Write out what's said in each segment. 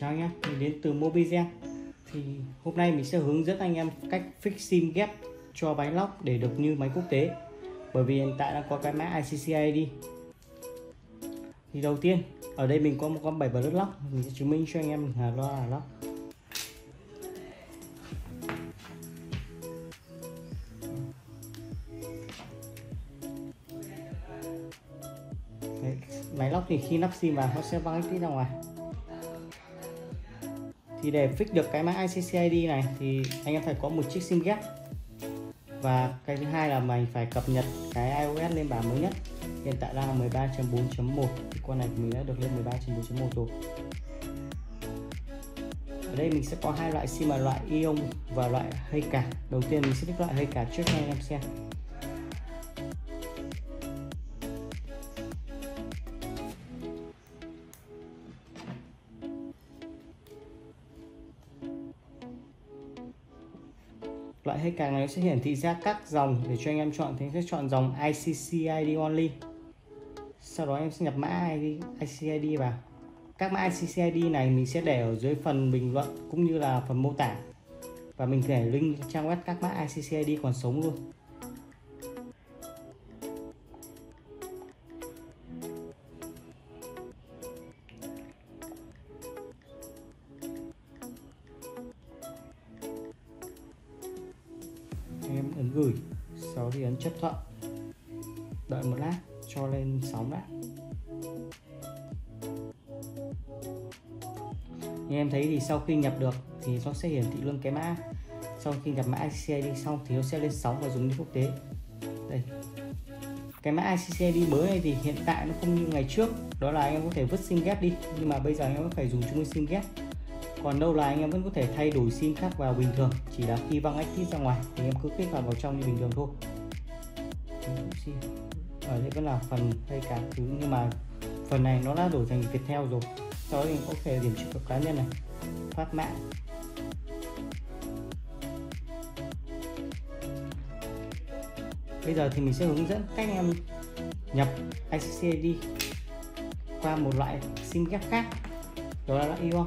Chào anh em, mình đến từ Mobizen. Thì hôm nay mình sẽ hướng dẫn anh em cách fix sim ghép cho máy lock để được như máy quốc tế. Bởi vì hiện tại đang có cái mã ICC ID Thì đầu tiên, ở đây mình có một con 7 Blood lock Mình sẽ chứng minh cho anh em là nó là lock Đấy, máy lock thì khi lắp sim vào nó sẽ văng cái ra ngoài thì để fix được cái mã ICC ID này, thì anh em phải có một chiếc sim ghép. Và cái thứ hai là mình phải cập nhật cái iOS lên bản mới nhất. Hiện tại đang là 13.4.1 con này mình đã được lên 13.4.1 rồi. Ở đây mình sẽ có hai loại sim là loại ion và loại hơi cả đầu tiên mình sẽ biết loại hơi cả trước cho anh em xem. Loại hay càng này sẽ hiển thị ra các dòng để cho anh em chọn. Thì sẽ chọn dòng ICC ID only. Sau đó em sẽ nhập mã ID, ICC ID vào. Các mã ICC ID này mình sẽ để ở dưới phần bình luận cũng như là phần mô tả. Và mình để link trang web các mã ICC ID còn sống luôn. Gửi sau thì ấn chấp thuận. Đợi một lát, cho lên sóng đã. Như em thấy thì sau khi nhập được thì nó sẽ hiển thị luôn cái mã. Sau khi nhập mã ICID xong thì nó sẽ lên sóng và dùng đi quốc tế. Đây. Cái mã ICCID mới này thì hiện tại nó không như ngày trước. Đó là em có thể vứt sim ghép đi, nhưng mà bây giờ em phải dùng chung với sim ghép còn đâu là anh em vẫn có thể thay đổi sim khác vào bình thường, chỉ là khi văng active ra ngoài thì em cứ kích hoạt vào trong như bình thường thôi. Ở đây vẫn là phần hay cả thứ nhưng mà phần này nó đã đổi thành Viettel rồi. Sau đó thì có thể điểm truy cập cá nhân này, phát mạng. Bây giờ thì mình sẽ hướng dẫn cách em nhập ICCID qua một loại sim ghép khác. Đó là loại IO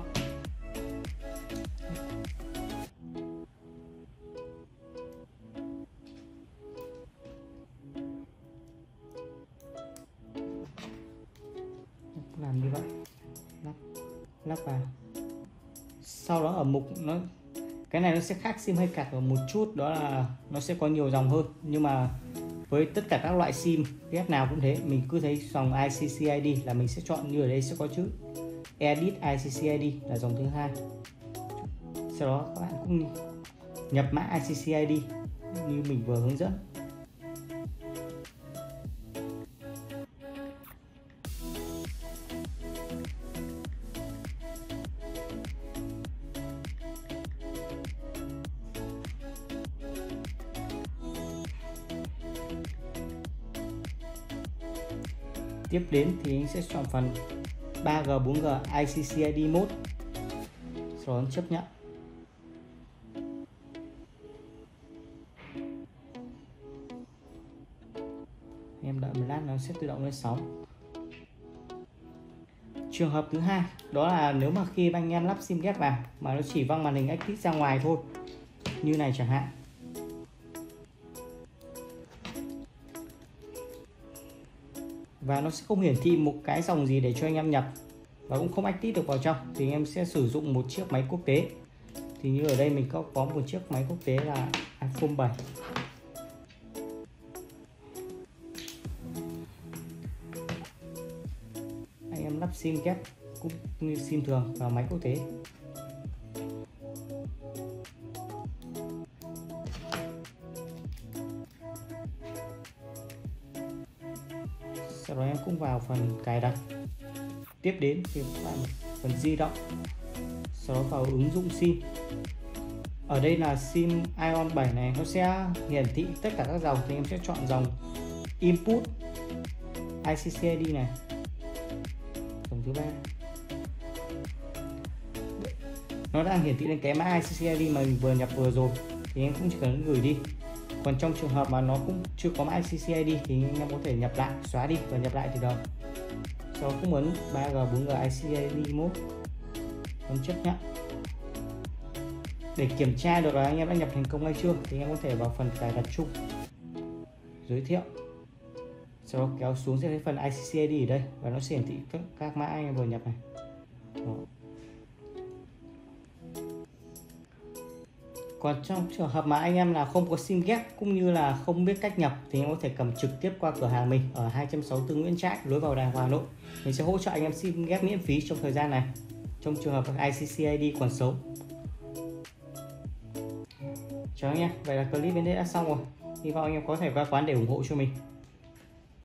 lắp vào. Sau đó ở mục nó, cái này nó sẽ khác sim hay cạc ở một chút, đó là nó sẽ có nhiều dòng hơn. Nhưng mà với tất cả các loại sim ghép nào cũng thế, mình cứ thấy dòng ICCID là mình sẽ chọn như ở đây sẽ có chữ edit ICCID là dòng thứ hai. Sau đó các bạn cũng nhập mã ICCID như mình vừa hướng dẫn. Tiếp đến thì anh sẽ chọn phần 3G 4G ICC ID mode. Sau đó chấp nhận. Em đợi một lát nó sẽ tự động lên sóng. Trường hợp thứ hai, đó là nếu mà khi anh em lắp sim ghép vào, mà nó chỉ văng màn hình exit ra ngoài thôi. Như này chẳng hạn. Và nó sẽ không hiển thị một cái dòng gì để cho anh em nhập. Và cũng không active được vào trong, thì anh em sẽ sử dụng một chiếc máy quốc tế. Thì như ở đây mình có có một chiếc máy quốc tế là iPhone 7 anh em lắp sim kép cũng như sim thường vào máy quốc tế. Sau đó em cũng vào phần cài đặt. Tiếp đến thì các bạn phần di động. Sau đó vào ứng dụng sim. Ở đây là sim ion 7 này, nó sẽ hiển thị tất cả các dòng. Thì em sẽ chọn dòng input ICCID này. Dòng thứ ba. Nó đang hiển thị lên cái mã ICCID mà mình vừa nhập vừa rồi. Thì em cũng chỉ cần gửi đi còn trong trường hợp mà nó cũng chưa có mã ICCID thì anh em có thể nhập lại xóa đi và nhập lại từ đầu. Sau cũng muốn 3G 4G ICCID mode ấn chấp nhận. Để kiểm tra được là anh em đã nhập thành công hay chưa thì anh em có thể vào phần cài đặt chung. Giới thiệu. Sau đó kéo xuống sẽ thấy phần ICCID ở đây và nó sẽ hiển thị các, các mã anh em vừa nhập này. Còn trong trường hợp mà anh em là không có sim ghép cũng như là không biết cách nhập thì anh em có thể cầm trực tiếp qua cửa hàng mình ở 264 Nguyễn Trãi, lối vào Đài Hà Nội. Mình sẽ hỗ trợ anh em sim ghép miễn phí trong thời gian này, trong trường hợp ICCID còn sống chào anh em, vậy là clip đến đây đã xong rồi. Hy vọng anh em có thể qua quán để ủng hộ cho mình.